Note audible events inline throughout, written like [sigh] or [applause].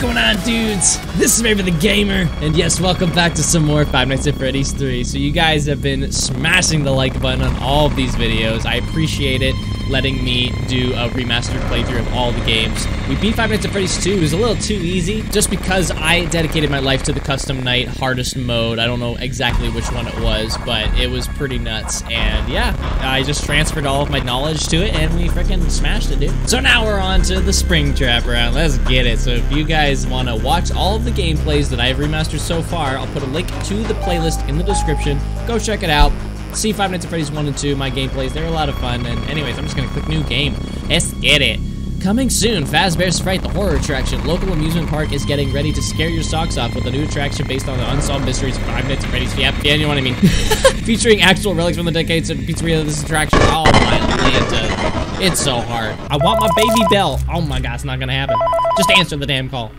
Going on, dudes? This is Vapor the Gamer, and yes, welcome back to some more Five Nights at Freddy's 3. So you guys have been smashing the like button on all of these videos. I appreciate it letting me do a remastered playthrough of all the games. We beat Five Nights at Freddy's 2. It was a little too easy, just because I dedicated my life to the custom night hardest mode. I don't know exactly which one it was, but it was pretty nuts. And yeah, I just transferred all of my knowledge to it, and we freaking smashed it, dude. So now we're on to the Springtrap round. Let's get it. So if you guys want to watch all of the gameplays that I've remastered so far, I'll put a link to the playlist in the description. Go check it out. See Five Nights at Freddy's 1 and 2, my gameplays, they're a lot of fun. And anyways, I'm just gonna click new game. Let's get it. Coming soon, Fazbear's Fright, the horror attraction. Local amusement park is getting ready to scare your socks off with a new attraction based on the unsolved mysteries of Five Nights at Freddy's. Yep, yeah, you know what I mean. [laughs] Featuring actual relics from the decades of pizzeria of this attraction. Oh my Lanta. It's so hard. I want my baby bell. Oh my god, it's not gonna happen. Just answer the damn call.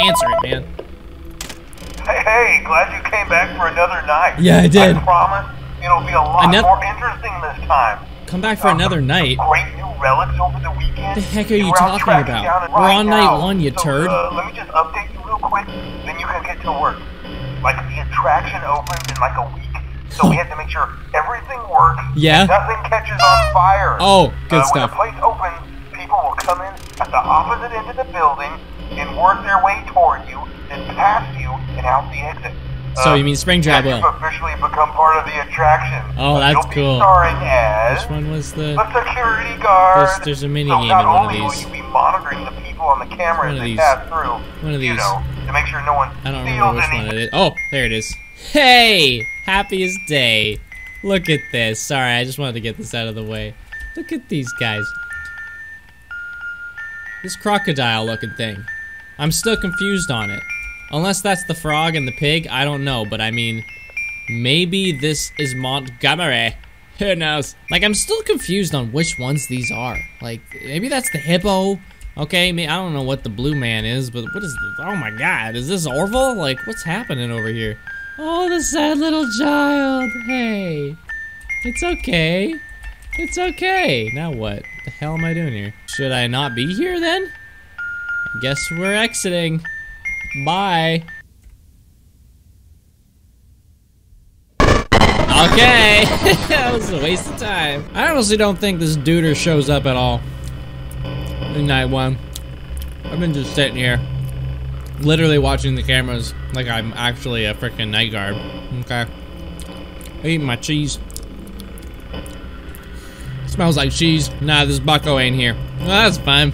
Answer it, man. Hey, hey, glad you came back for another night. Yeah, I did. I promise it'll be a lot Ano- more interesting this time. Come back for another night. Great new relics over the weekend. The heck are you We're talking about? We're right on night now. one, you So, turd. Uh, let me just update you real quick, then you can get to work. Like, the attraction opens in like a week, so we have to make sure everything works. Yeah? Nothing catches on fire. Oh, good uh, stuff. When the place opens, people will come in at the opposite end of the building and work their way toward you, then past you, and out the exit. So Uh, you mean Springtrap yeah, will? Officially become part of the attraction. Oh, that's cool. Starring as Which one was the... the security guard. There's- there's a mini so game in one of only will these. you be monitoring the people on the camera One as of they these. pass through, One of you these. know, to make sure no one I don't steals remember which anything. one it is. Oh, there it is. Hey! Happiest day. Look at this. Sorry, I just wanted to get this out of the way. Look at these guys. This crocodile looking thing. I'm still confused on it. Unless that's the frog and the pig, I don't know, but I mean, maybe this is Montgomery. Who knows? Like, I'm still confused on which ones these are. Like, maybe that's the hippo. Okay, I don't know what the blue man is, but what is this? Oh my god, is this Orville? Like, what's happening over here? Oh, the sad little child. Hey, it's okay. It's okay. Now what? The hell am I doing here? Should I not be here then? I guess we're exiting. Bye. Okay, [laughs] that was a waste of time. I honestly don't think this duder shows up at all. In night one. I've been just sitting here, literally watching the cameras like I'm actually a freaking night guard. Okay. Eating my cheese. Smells like cheese. Nah, this bucko ain't here. Well, that's fine.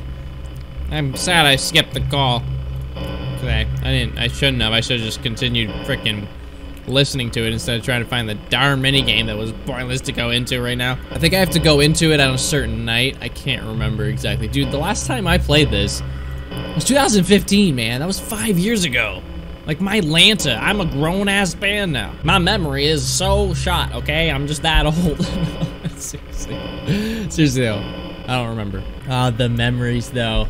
I'm sad I skipped the call. Okay, I didn't. I shouldn't have. I should have just continued freaking listening to it instead of trying to find the darn minigame that was pointless to go into right now. I think I have to go into it on a certain night. I can't remember exactly. Dude, the last time I played this was 2015, man. That was five years ago. Like my Lanta, I'm a grown-ass man now. My memory is so shot, okay? I'm just that [laughs] old. Seriously. Seriously though, I don't remember. Ah, the memories though.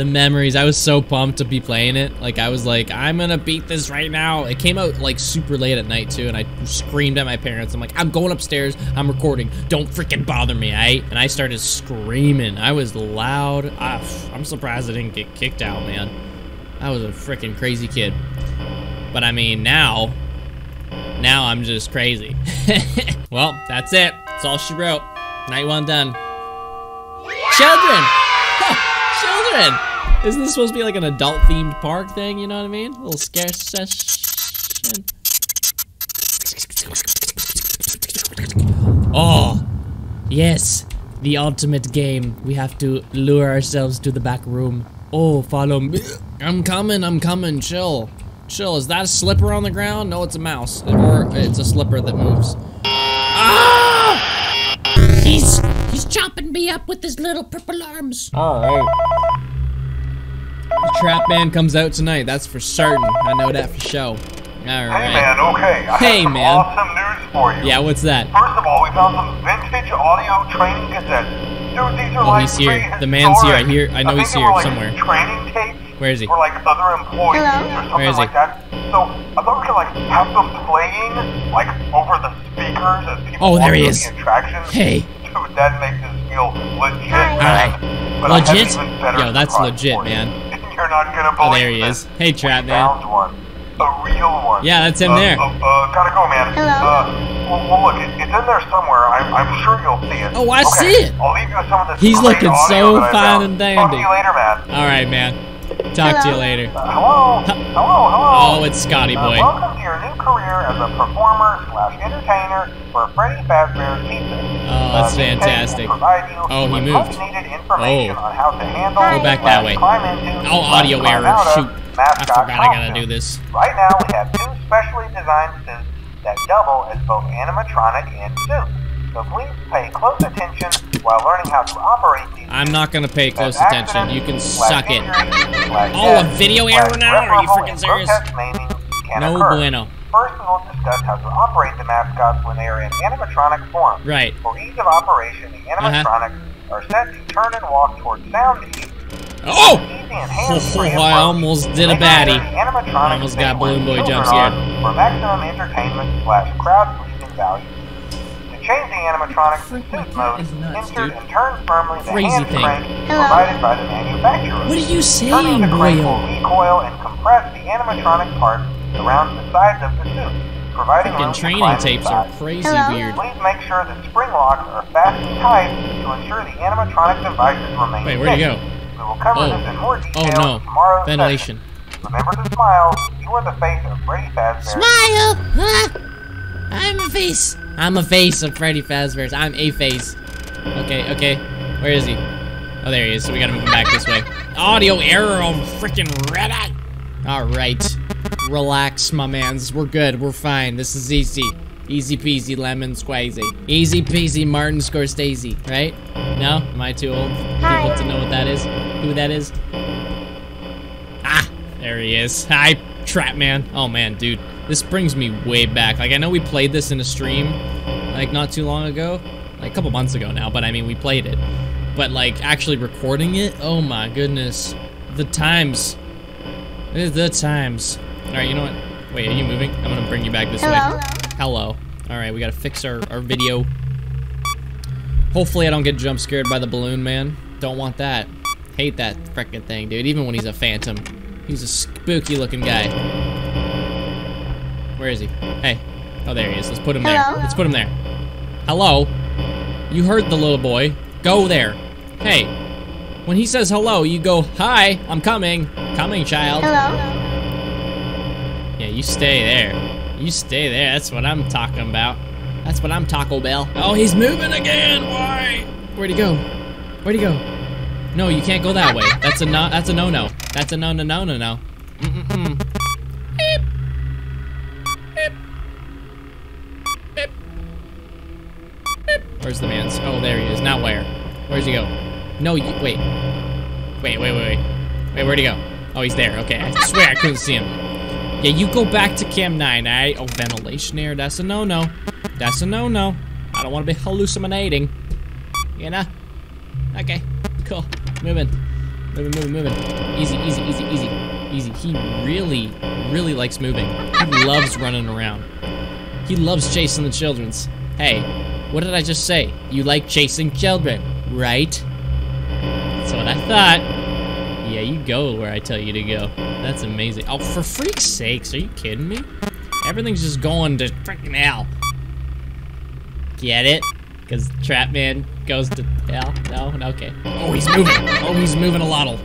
The memories. I was so pumped to be playing it. Like I was like, I'm gonna beat this right now. It came out like super late at night too, and I screamed at my parents. I'm like, I'm going upstairs. I'm recording. Don't freaking bother me, right? And I started screaming. I was loud. Ah, I'm surprised I didn't get kicked out, man. I was a freaking crazy kid. But I mean, now, now I'm just crazy. [laughs] well, that's it. That's all she wrote. Night one done. Children! [laughs] Children! Isn't this supposed to be like an adult themed park thing? You know what I mean? A little scare session. Oh, yes. The ultimate game. We have to lure ourselves to the back room. Oh, follow me. I'm coming, I'm coming. Chill. Chill. Is that a slipper on the ground? No, it's a mouse. Or it's a slipper that moves. Ah! He's he's chopping me up with his little purple arms. Alright. The Trap Man comes out tonight, that's for certain. I know that for sure. All right. Hey man, okay. I Hey, have some man. awesome news for you. Yeah, what's that? First of all, we found some vintage audio training cassettes. Dude, these are Oh, like he's here. The man's here. I hear- I know think he's here were, like, somewhere. Training tapes. Where is he? For like other employees Hello? or something Where is he? like that. So I thought we could like have them playing like over the speakers as people Oh, there he is. the attraction. Hey. Dude, that makes us feel legit. Alright. But I have Legit? Yo, that's legit, for you. man. You're not gonna Oh, there he this. is. Hey, Trap Man. One. A real one. Yeah, that's him uh, there. Uh, uh, gotta go, man. Hello? Uh, well, well look, it, it's in there somewhere. I'm, I'm sure you'll see it. Oh, I okay, see it. I'll leave you with some of this He's great looking so audio that I fine found. and Talk to dandy. you later, man. All right, man. Talk to you later. Uh, hello? Hello, hello? Oh, it's Scotty Uh, Boy. welcome to your new career as a performer slash entertainer for Freddy Fazbear's Pizza. Oh, that's Uh, fantastic. will provide you Oh, he moved. Oh. on how to handle Go back that way. slash climb into Oh, audio error. Shoot. I forgot I gotta do this. Right now, we have two specially designed suits that double as both animatronic and suit. So please pay close attention while learning how to operate these. I'm not gonna pay close attention. You can suck it. Oh, a video error now? Are you freaking serious? grotesque maiming can No bueno. First, we will discuss how to operate the mascots when they are in animatronic form. Right. For ease of operation, the Uh-huh. animatronics are set to turn and walk towards sound cues. Oh! Easy [laughs] Oh, I almost did a Make baddie. the animatronics Almost got where Balloon Boy children jump scared. For maximum entertainment slash crowd pleasing value. To change the animatronics to Frick, suit mode, is nuts, insert dude. and turn firmly the Crazy hand thing. crank Hello? provided by the manufacturer. What are you Turning saying, the crank will recoil and compress the animatronic parts around the sides of the suit, providing room Freaking to training climb tapes are inside. crazy Hello? weird. Please make sure the spring locks are fastened tight to ensure the animatronic devices remain Wait, where'd he fixed. go? We will cover Oh. this in more Oh no. in tomorrow's Ventilation. session. Remember to smile. You are the face of Freddy Fazbear. Smile! Huh? I'm a face. I'm a face of Freddy Fazbear's. I'm a face. Okay, okay. Where is he? Oh, there he is. So we gotta move him back this way. Audio error on freaking Reddit. All right. Relax, my mans. We're good. We're fine. This is easy. Easy peasy lemon squeezy. Easy peasy Martin Scorsese, right? No? Am I too old people to know what that is? Who that is? Ah, there he is. Hi, Trap Man. Oh man, dude, this brings me way back. Like I know we played this in a stream, like not too long ago, like a couple months ago now. But I mean, we played it. But like actually recording it, oh my goodness, the times, the times. All right, you know what? Wait, are you moving? I'm gonna bring you back this Hello? way. Hello. All right, we gotta fix our our video. Hopefully, I don't get jump scared by the balloon man. Don't want that. Hate that freaking thing, dude. Even when he's a phantom, he's a spooky looking guy. Where is he? Hey. Oh, there he is. Let's put him there. Hello? Let's put him there. Hello. You heard the little boy. Go there. Hey. When he says hello, you go, hi, I'm coming. Coming, child. Hello? Yeah, you stay there. You stay there. That's what I'm talking about. That's what I'm Taco Bell. Oh, he's moving again. Why? Where'd he go? Where'd he go? No, you can't go that way. That's a no. That's a no-no. That's a no, no, no, no, no. Where's the man's? Oh, there he is. Now where? Where's he go? No, you wait. Wait, wait, wait, wait. Wait, where'd he go? Oh, he's there. Okay, I swear I couldn't see him. Yeah, you go back to Cam 9, alright? Oh, ventilation air, that's a no-no. That's a no-no. I don't want to be hallucinating. You know? Okay, cool. Moving. Moving, moving, moving. Easy, easy, easy, easy. Easy. He really, really likes moving. He [laughs] loves running around. He loves chasing the children's. Hey, what did I just say? You like chasing children, right? That's what I thought. Yeah, you go where I tell you to go. That's amazing. Oh, for freak's sakes, are you kidding me? Everything's just going to freaking hell. Get it? Because Trapman goes to hell? No? Okay. Oh, he's moving. Oh, he's moving a lottle.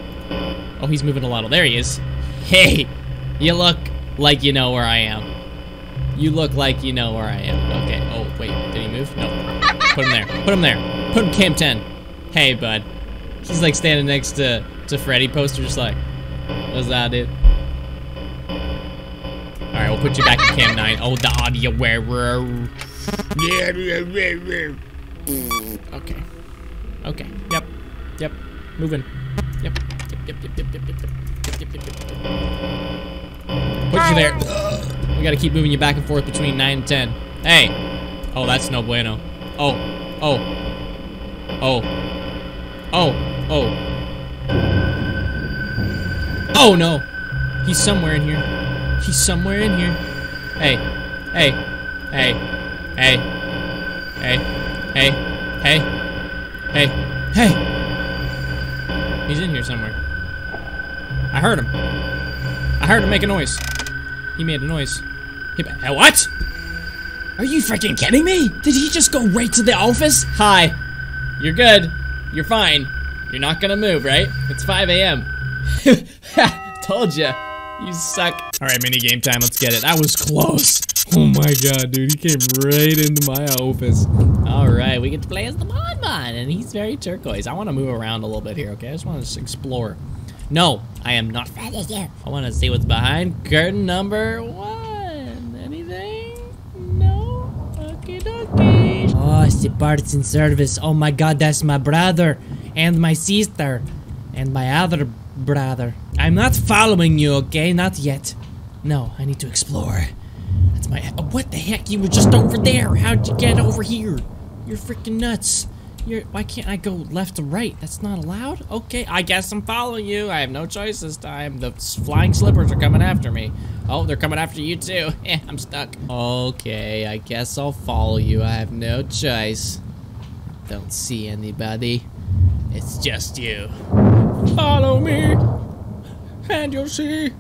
Oh, he's moving a lottle. There he is. Hey, you look like you know where I am. You look like you know where I am. Okay. Oh, wait. Did he move? No. Put him there. Put him there. Put him Cam 10. Hey, bud. He's like standing next to, to Freddy poster, just like, what's that, dude? Alright, we'll put you back in Cam 9. Oh, the audio wearer. Okay. Okay. Yep. Yep. Moving. Yep, yep, yep, yep, yep, yep, yep, yep, yep, yep, yep. Put you there. We gotta keep moving you back and forth between 9 and 10. Hey! Oh, that's no bueno. Oh. Oh. Oh. Oh. Oh. Oh no! He's somewhere in here. He's somewhere in here. Hey. Hey. Hey. Hey. Hey. Hey. Hey. Hey. Hey. He's in here somewhere. I heard him. I heard him make a noise. He made a noise. He, uh, what? Are you freaking kidding me? Did he just go right to the office? Hi. You're good. You're fine. You're not gonna move, right? It's 5 a.m. [laughs] Told ya. You suck. All right, mini game time. Let's get it. That was close. Oh my god, dude. He came right into my office. All right, we get to play as the Bon Bon, and he's very turquoise. I want to move around a little bit here, okay? I just want to explore. No, I am not finished yet. I want to see what's behind curtain number one. Anything? No? Okie dokie. Oh, it's the parts in service. Oh my god, that's my brother and my sister and my other brother. I'm not following you, okay? Not yet. No, I need to explore. That's my. Oh, what the heck? You were just over there. How'd you get over here? You're freaking nuts. You're. Why can't I go left to right? That's not allowed? Okay, I guess I'm following you. I have no choice this time. The flying slippers are coming after me. Oh, they're coming after you too. [laughs] I'm stuck. Okay, I guess I'll follow you. I have no choice. Don't see anybody. It's just you. Follow me, and you'll see.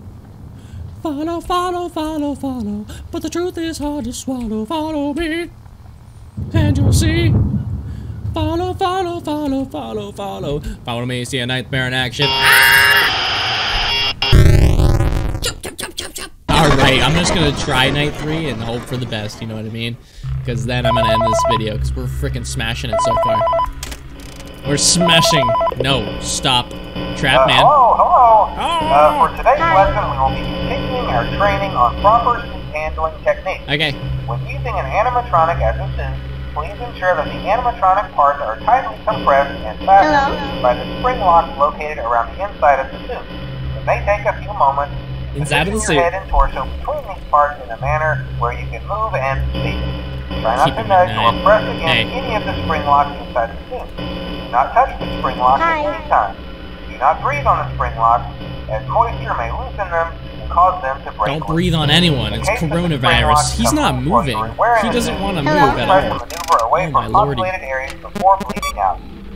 Follow, follow, follow, follow. But the truth is hard to swallow. Follow me, and you'll see. Follow, follow, follow, follow, follow. Follow me, see a nightmare in action. Ah! Alright, I'm just gonna try night three and hope for the best, you know what I mean? Because then I'm gonna end this video, because we're freaking smashing it so far. We're smashing. No, stop. Trap Uh, man. hello, hello. Oh. Uh, for today's lesson, we will be continuing our training on proper suit handling techniques. Okay. When using an animatronic as a suit, please ensure that the animatronic parts are tightly compressed and fastened by the spring locks located around the inside of the suit. It may take a few moments to Inside of the position suit. your head and torso between these parts in a manner where you can move and speak. Try not Keep to it nudge or press against Hey. any of the spring locks inside the suit. Do not touch the spring locks at any time. Do not breathe on the spring locks, as moisture may loosen them and cause them to break Don't loose. breathe on anyone. It's In case of the spring coronavirus. He's not moving. He doesn't want to move at try to all. maneuver away Oh, my from lordy.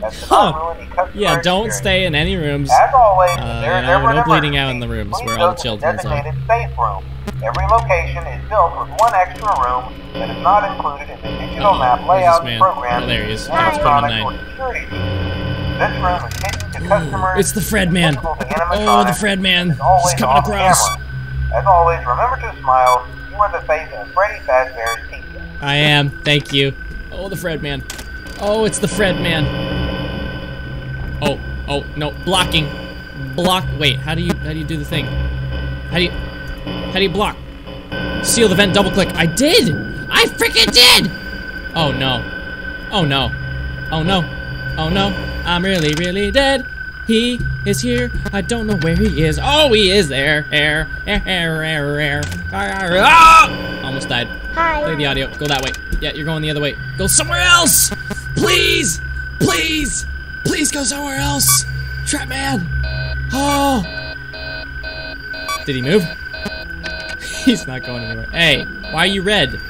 Populated areas before bleeding out. As to Huh. not ruin the customer Yeah, don't stay in any rooms. As always, Uh, there is no, bleeding out in the rooms where all the to children's are. designated safe room. Every location is built with one extra room that is not included in the digital Uh-oh, map layout this man? program. Oh, there he is. and Let's put him in electronic or nine. security. This room is hidden to customers. It's the Fred man. Oh, the Fred man. He's coming across. camera. As always, remember to smile. You are the face of Freddy Fazbear's Pizza. I am. Thank you. Oh, the Fred man. Oh, it's the Fred man. Oh, oh, no, blocking. Block. Wait, how do you how do you do the thing? How do you how do you block? Seal the vent. Double click. I did. I freaking did. Oh no. Oh no. Oh no. Oh no. I'm really really dead. He is here. I don't know where he is. Oh, he is there. Air, air, air, air, air. Ah! Almost died. Play the audio. Go that way. Yeah, you're going the other way. Go somewhere else! Please! Please! Please go somewhere else! Trap man! Oh! Did he move? [laughs] He's not going anywhere. Hey, why are you red?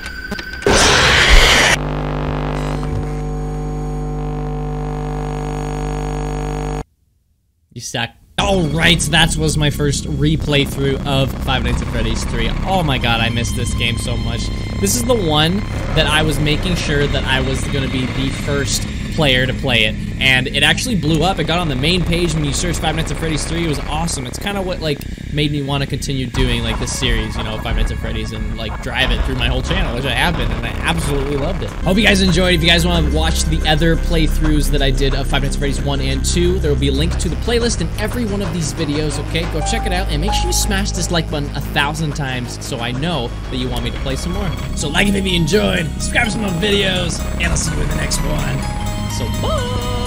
You suck. Alright, that was my first replay through of Five Nights at Freddy's 3. Oh my god, I missed this game so much. This is the one that I was making sure that I was going to be the first player to play it. And it actually blew up. It got on the main page when you search Five Nights at Freddy's 3. It was awesome. It's kind of what, like, made me want to continue doing, like, this series, you know, Five Nights at Freddy's, and, like, drive it through my whole channel, which I have been, and I absolutely loved it. Hope you guys enjoyed. If you guys want to watch the other playthroughs that I did of Five Nights at Freddy's 1 and 2, there will be a link to the playlist in every one of these videos, okay? Go check it out, and make sure you smash this like button a thousand times so I know that you want me to play some more. So like if you enjoyed, subscribe to more videos, and I'll see you in the next one. So bye!